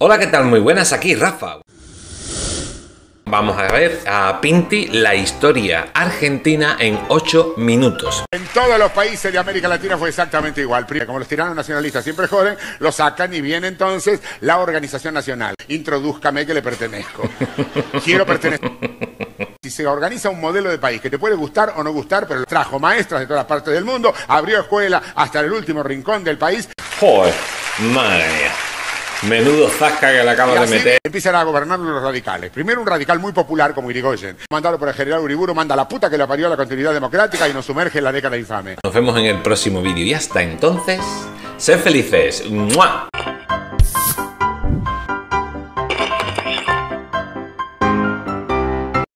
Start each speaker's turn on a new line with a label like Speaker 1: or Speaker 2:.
Speaker 1: Hola, ¿qué tal? Muy buenas, aquí Rafa. Vamos a ver a Pinti la historia argentina en 8 minutos.
Speaker 2: En todos los países de América Latina fue exactamente igual. Como los tiranos nacionalistas siempre joden, lo sacan y viene entonces la organización nacional. Introdúzcame que le pertenezco. Quiero pertenecer. Si se organiza un modelo de país que te puede gustar o no gustar, pero trajo maestras de todas partes del mundo, abrió escuela hasta el último rincón del país.
Speaker 1: Joder, madre mía. Menudo zasca que le acabo de meter.
Speaker 2: Empiezan a gobernar los radicales. Primero un radical muy popular como Irigoyen. Mandado por el general Uriburu, manda la puta que le parió a la continuidad democrática y nos sumerge en la década infame.
Speaker 1: Nos vemos en el próximo vídeo y hasta entonces, sed felices. ¡Mua!